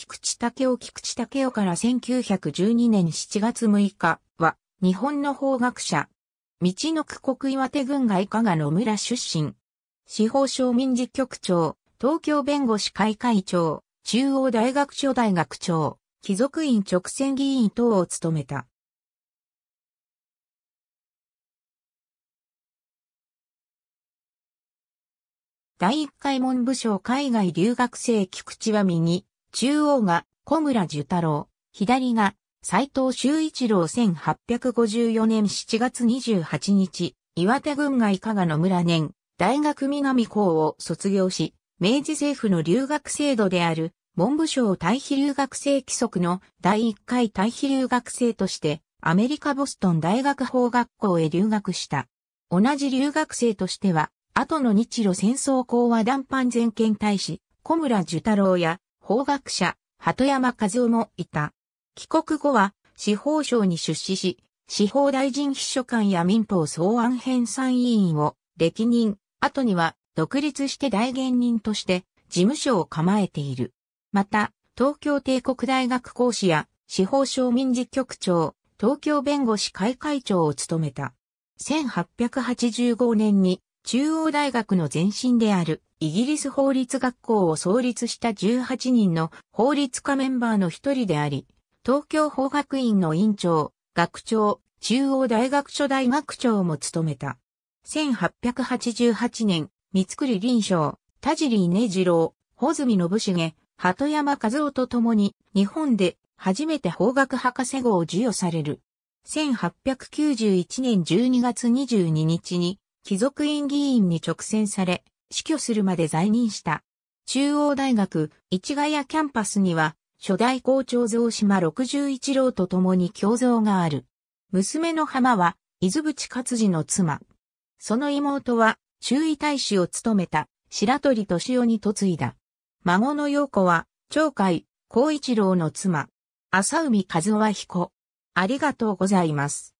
菊池武雄菊池武雄から1912年7月6日は、日本の法学者。道の区国岩手郡外加賀野村出身。司法省民事局長、東京弁護士会会長、中央大学所大学長、貴族院直選議員等を務めた。第一回文部省海外留学生菊池は右、中央が小村寿太郎、左が斎藤修一郎1854年7月28日、岩手郡外加賀の村年、大学南校を卒業し、明治政府の留学制度である文部省対比留学生規則の第一回対比留学生としてアメリカボストン大学法学校へ留学した。同じ留学生としては後の日露戦争講和談判全権大使、小村寿太郎や法学者、鳩山和夫もいた。帰国後は司法省に出資し、司法大臣秘書官や民法総案編纂委員を歴任、後には独立して大言人として事務所を構えている。また、東京帝国大学講師や司法省民事局長、東京弁護士会会長を務めた。1885年に中央大学の前身であるイギリス法律学校を創立した18人の法律家メンバーの一人であり、東京法学院の院長、学長、中央大学所大学長も務めた。1888年、三つ栗林章、田尻稲次郎、穂積信重、鳩山和夫と共に日本で初めて法学博士号を授与される。1891年12月22日に貴族院議員に直選され、死去するまで在任した。中央大学市ヶ谷キャンパスには、初代校長蔵島六十一郎と共に共像がある。娘の浜は、伊豆淵勝治の妻。その妹は、中位大使を務めた白鳥敏夫に嫁いだ。孫の陽子は、長海、光一郎の妻。浅海和夫は彦。ありがとうございます。